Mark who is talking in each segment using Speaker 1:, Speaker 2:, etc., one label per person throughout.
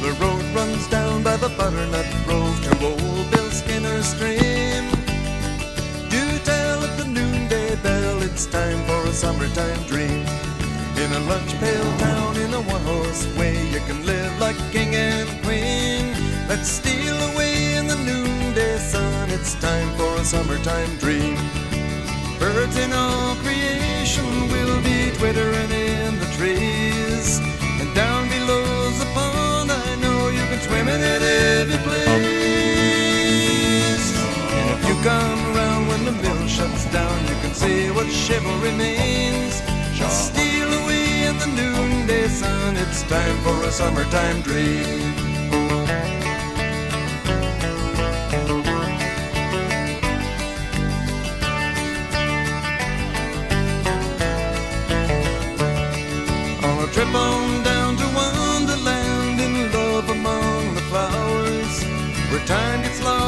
Speaker 1: the road runs down by the butternut grove to old Bill Skinner's stream. Do tell at the noonday bell, it's time for a summertime dream. In a lunch pail town in a one horse way, you can live like king and queen. Let's steal away in the noonday sun, it's time for a summertime dream. Birds in all creation will be twittering in the trees. It's time for a summertime dream. On a trip on down to Wonderland in love among the flowers, where time gets lost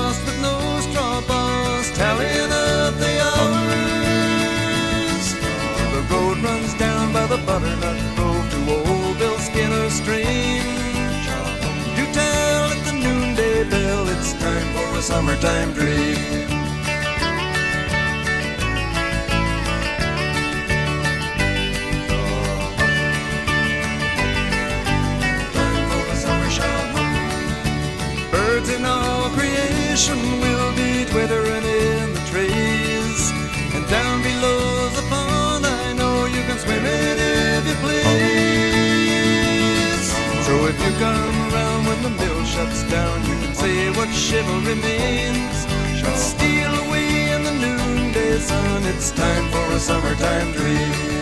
Speaker 1: summertime dream. if you come around when the mill shuts down, you can say what chivalry means. Should steal away in the noonday sun, it's time for a summertime dream.